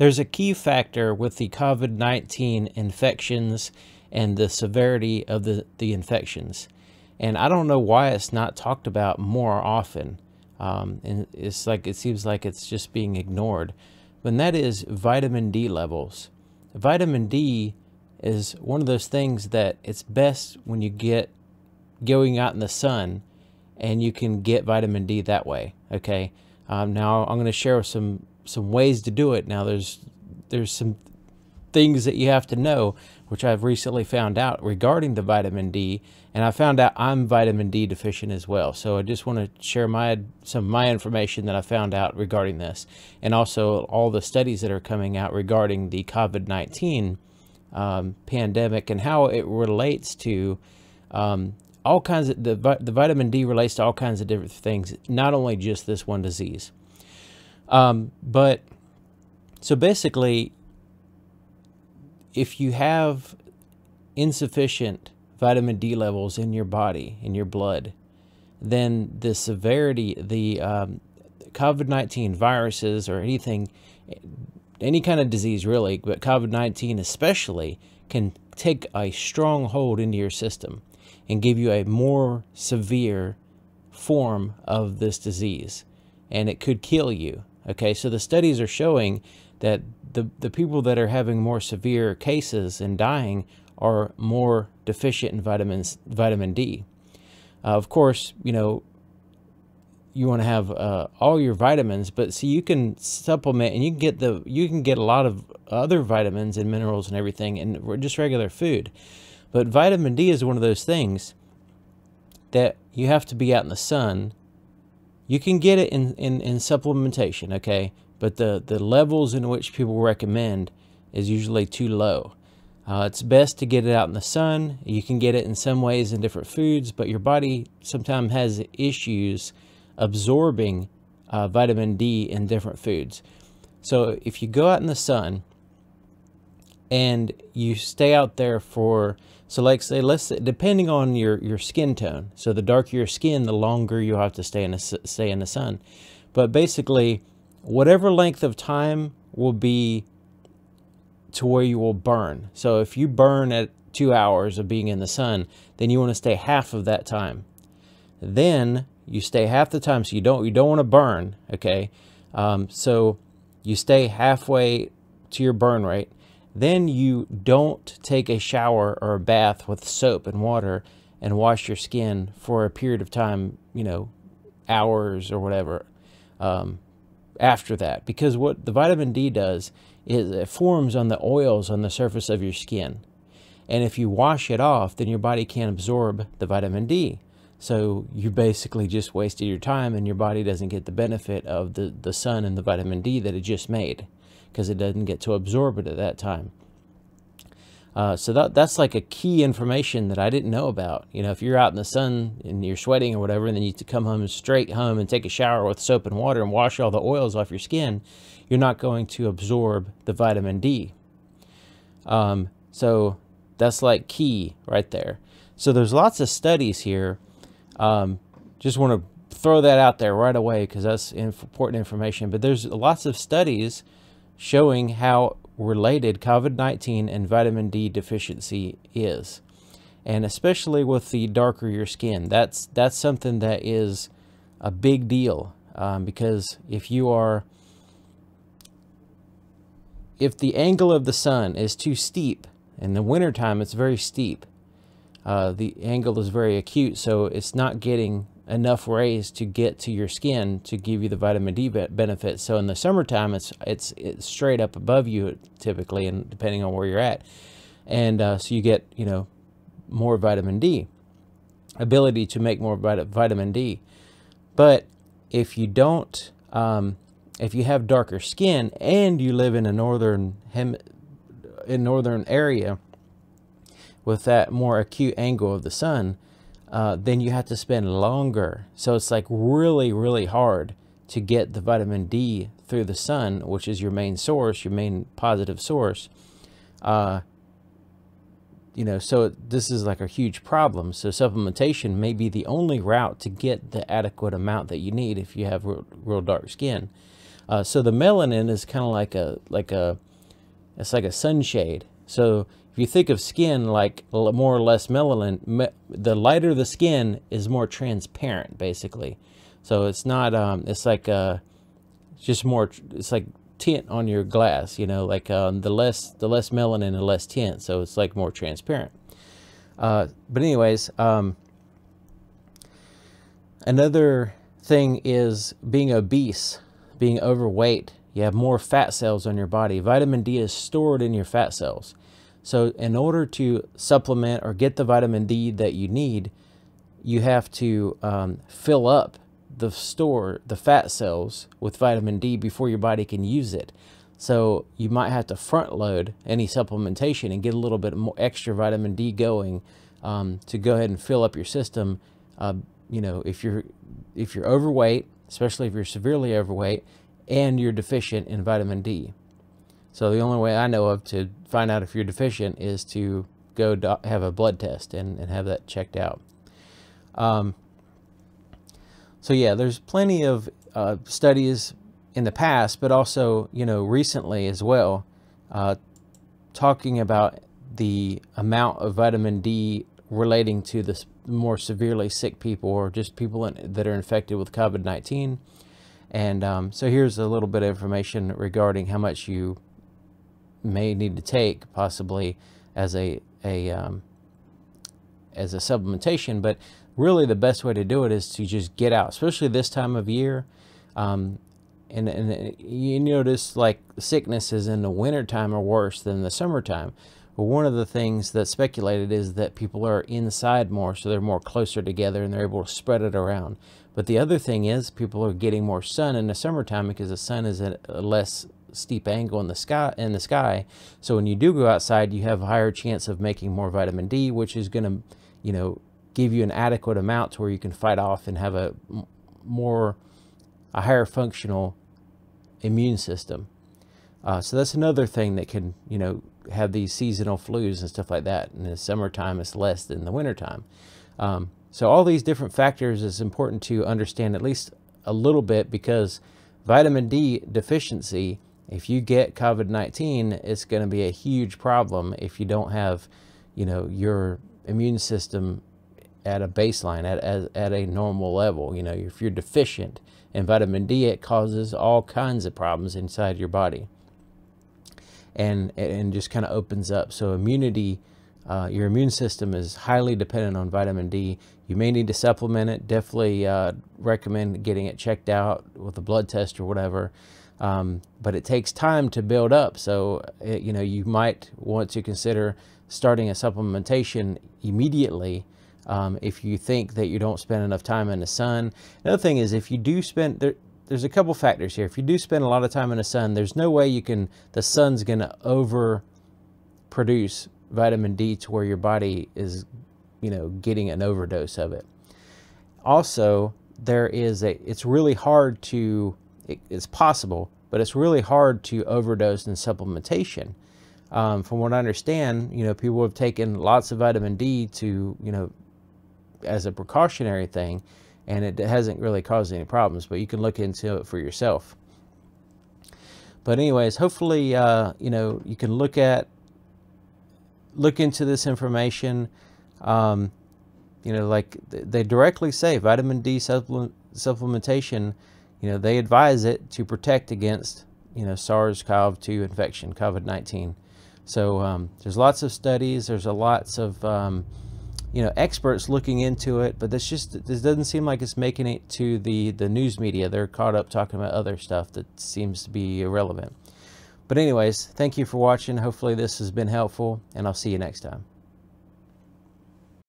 there's a key factor with the COVID 19 infections and the severity of the, the infections. And I don't know why it's not talked about more often. Um, and it's like it seems like it's just being ignored. But that is vitamin D levels. Vitamin D is one of those things that it's best when you get going out in the sun and you can get vitamin D that way. Okay. Um, now I'm going to share some some ways to do it. Now there's there's some things that you have to know, which I've recently found out regarding the vitamin D, and I found out I'm vitamin D deficient as well. So I just want to share my some of my information that I found out regarding this, and also all the studies that are coming out regarding the COVID-19 um, pandemic and how it relates to um, all kinds of the, the vitamin D relates to all kinds of different things, not only just this one disease. Um, but so basically, if you have insufficient vitamin D levels in your body, in your blood, then the severity, the um, COVID 19 viruses or anything, any kind of disease really, but COVID 19 especially, can take a strong hold into your system and give you a more severe form of this disease. And it could kill you. Okay, so the studies are showing that the, the people that are having more severe cases and dying are more deficient in vitamins, vitamin D. Uh, of course, you know, you want to have uh, all your vitamins, but see, you can supplement and you can get the you can get a lot of other vitamins and minerals and everything in just regular food. But vitamin D is one of those things that you have to be out in the sun. You can get it in, in, in supplementation, okay? but the, the levels in which people recommend is usually too low. Uh, it's best to get it out in the sun. You can get it in some ways in different foods, but your body sometimes has issues absorbing uh, vitamin D in different foods. So if you go out in the sun and you stay out there for, so like say, let's say, depending on your, your skin tone. So the darker your skin, the longer you have to stay in the, stay in the sun. But basically, whatever length of time will be to where you will burn. So if you burn at two hours of being in the sun, then you want to stay half of that time. Then you stay half the time, so you don't you don't want to burn. Okay, um, so you stay halfway to your burn rate. Then you don't take a shower or a bath with soap and water and wash your skin for a period of time, you know, hours or whatever. Um, after that because what the vitamin D does is it forms on the oils on the surface of your skin. And if you wash it off, then your body can't absorb the vitamin D. So you basically just wasted your time and your body doesn't get the benefit of the, the sun and the vitamin D that it just made because it doesn't get to absorb it at that time. Uh, so that, that's like a key information that I didn't know about. You know, if you're out in the sun and you're sweating or whatever, and then you need to come home straight home and take a shower with soap and water and wash all the oils off your skin, you're not going to absorb the vitamin D. Um, so that's like key right there. So there's lots of studies here. Um, just want to throw that out there right away because that's important information. But there's lots of studies showing how related COVID-19 and vitamin D deficiency is. And especially with the darker your skin, that's, that's something that is a big deal um, because if you are, if the angle of the sun is too steep, in the wintertime it's very steep, uh, the angle is very acute, so it's not getting enough rays to get to your skin to give you the vitamin D benefit. So in the summertime, it's it's it's straight up above you typically, and depending on where you're at, and uh, so you get you know more vitamin D, ability to make more vitamin D. But if you don't, um, if you have darker skin and you live in a northern hem in northern area with that more acute angle of the sun, uh, then you have to spend longer. So it's like really, really hard to get the vitamin D through the sun, which is your main source, your main positive source. Uh, you know, so this is like a huge problem. So supplementation may be the only route to get the adequate amount that you need if you have real, real dark skin. Uh, so the melanin is kind of like a like a it's like a sunshade. So if you think of skin like more or less melanin, me, the lighter the skin is more transparent, basically. So it's not um, it's like a just more it's like tint on your glass. You know, like um, the less the less melanin, the less tint. So it's like more transparent. Uh, but anyways, um, another thing is being obese, being overweight. You have more fat cells on your body. Vitamin D is stored in your fat cells. So in order to supplement or get the vitamin D that you need, you have to um, fill up the store, the fat cells with vitamin D before your body can use it. So you might have to front load any supplementation and get a little bit more extra vitamin D going um, to go ahead and fill up your system. Uh, you know, if you're if you're overweight, especially if you're severely overweight, and you're deficient in vitamin D. So the only way I know of to find out if you're deficient is to go have a blood test and, and have that checked out. Um, so yeah, there's plenty of uh, studies in the past, but also, you know, recently as well, uh, talking about the amount of vitamin D relating to the more severely sick people or just people in, that are infected with COVID-19. And um, so here's a little bit of information regarding how much you may need to take possibly as a, a um, as a supplementation, but really the best way to do it is to just get out, especially this time of year. Um, and, and you notice like sicknesses in the wintertime are worse than the summertime. Well, one of the things that's speculated is that people are inside more, so they're more closer together and they're able to spread it around. But the other thing is people are getting more sun in the summertime because the sun is less steep angle in the sky in the sky. So when you do go outside, you have a higher chance of making more vitamin D, which is going to, you know, give you an adequate amount to where you can fight off and have a more a higher functional immune system. Uh, so that's another thing that can, you know, have these seasonal flus and stuff like that. In the summertime, it's less than the wintertime. Um, so all these different factors is important to understand at least a little bit because vitamin D deficiency, if you get COVID-19, it's going to be a huge problem if you don't have, you know, your immune system at a baseline, at, at, at a normal level. You know, if you're deficient in vitamin D, it causes all kinds of problems inside your body. And, and just kind of opens up. So immunity, uh, your immune system is highly dependent on vitamin D. You may need to supplement it. Definitely uh, recommend getting it checked out with a blood test or whatever. Um, but it takes time to build up. So, it, you know, you might want to consider starting a supplementation immediately um, if you think that you don't spend enough time in the sun. Another thing is if you do spend, there, there's a couple factors here. If you do spend a lot of time in the sun, there's no way you can, the sun's going to over produce vitamin D to where your body is, you know, getting an overdose of it. Also, there is a, it's really hard to, it, it's possible, but it's really hard to overdose in supplementation. Um, from what I understand, you know, people have taken lots of vitamin D to, you know, as a precautionary thing, and it hasn't really caused any problems, but you can look into it for yourself. But anyways, hopefully, uh, you know, you can look at, look into this information. Um, you know, like they directly say vitamin D supplement, supplementation, you know, they advise it to protect against, you know, SARS-CoV-2 infection, COVID-19. So um, there's lots of studies. There's a lots of um, you know experts looking into it but this just this doesn't seem like it's making it to the the news media they're caught up talking about other stuff that seems to be irrelevant but anyways thank you for watching hopefully this has been helpful and i'll see you next time